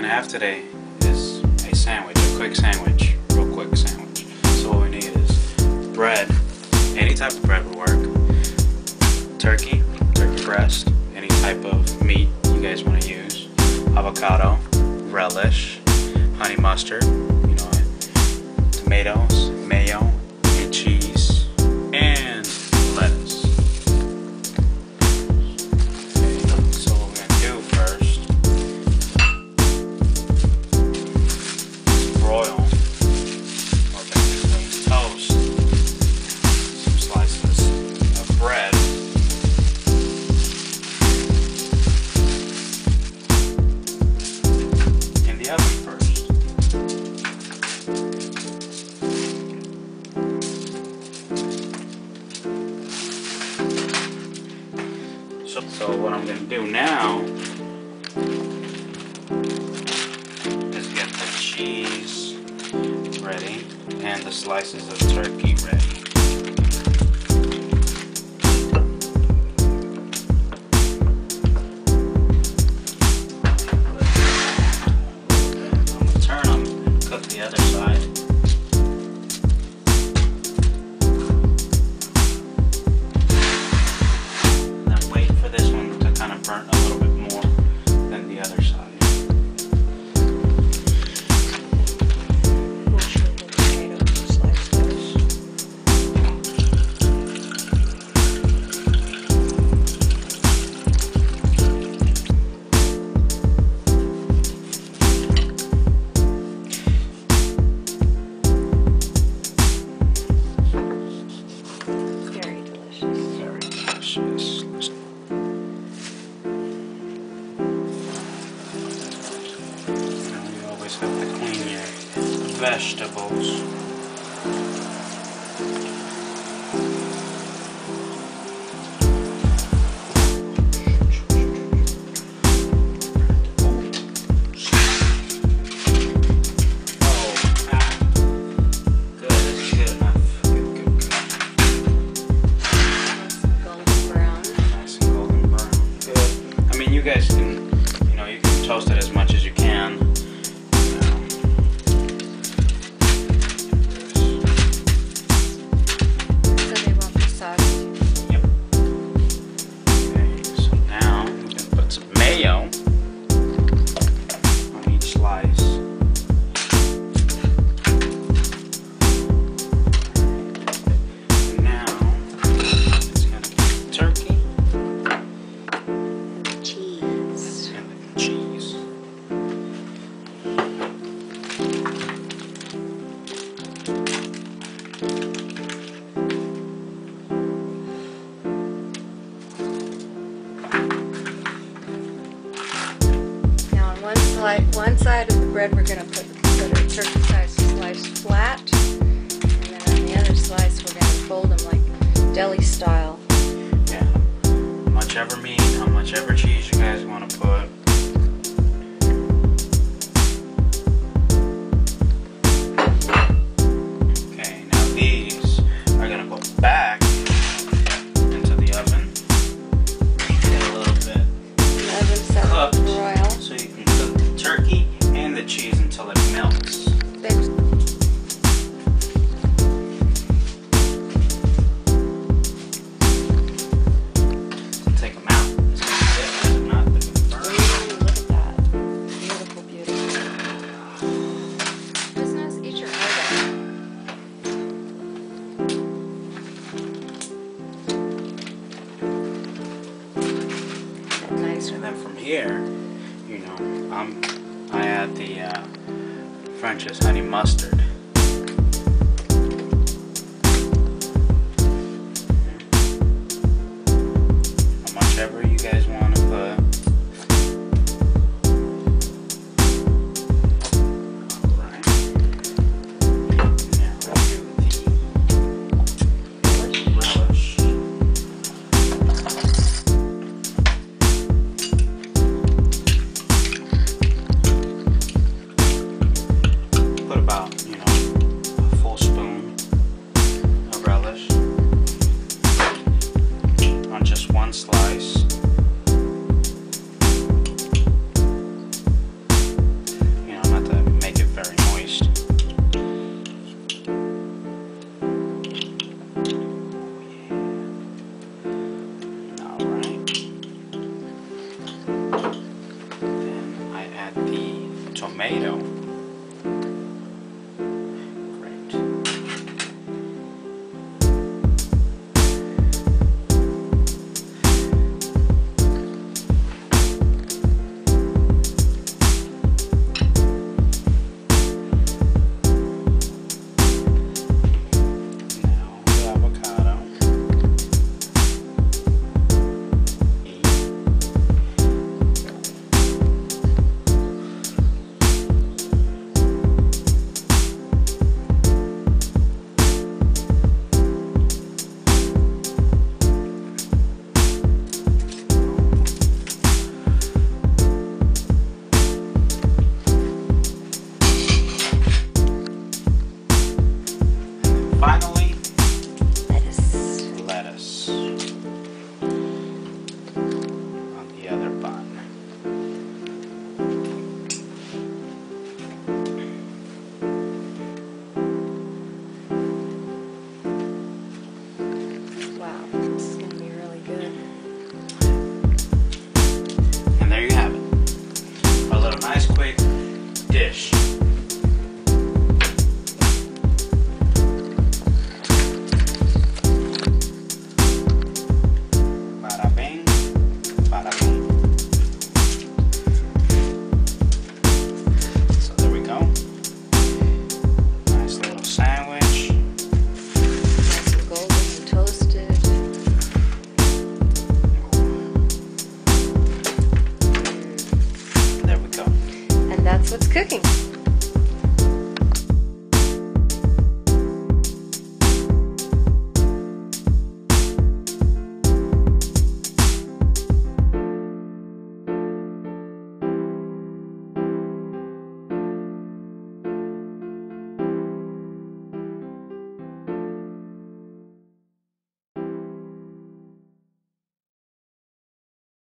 gonna have today is a sandwich, a quick sandwich, real quick sandwich. So what we need is bread, any type of bread would work. Turkey, turkey breast, any type of meat you guys want to use. Avocado, relish, honey mustard, you know, tomatoes, mayo, and cheese, first. So, so what I'm gonna do now is get the cheese ready and the slices of turkey ready. Clean your vegetables. On one side, of the bread, we're gonna put, put a turkey slice, slice flat, and then on the other slice, we're gonna fold them like deli style. Yeah. Whichever meat, how much ever cheese you guys want to put. Okay, now these are gonna go back here, you know, I'm I add the uh, French's honey mustard. nice quick dish. What's cooking?